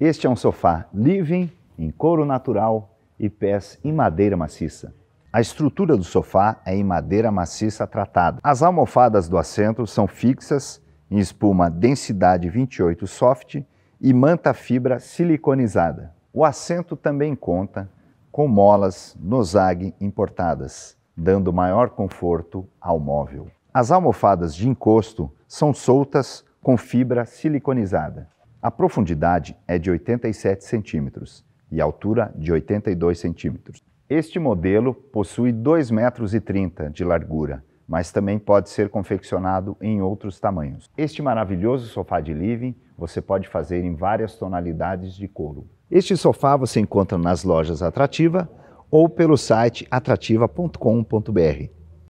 Este é um sofá living em couro natural e pés em madeira maciça. A estrutura do sofá é em madeira maciça tratada. As almofadas do assento são fixas em espuma densidade 28 soft e manta fibra siliconizada. O assento também conta com molas Nozag importadas, dando maior conforto ao móvel. As almofadas de encosto são soltas com fibra siliconizada. A profundidade é de 87 centímetros e a altura de 82 centímetros. Este modelo possui 2,30 metros de largura, mas também pode ser confeccionado em outros tamanhos. Este maravilhoso sofá de living você pode fazer em várias tonalidades de couro. Este sofá você encontra nas lojas Atrativa ou pelo site atrativa.com.br.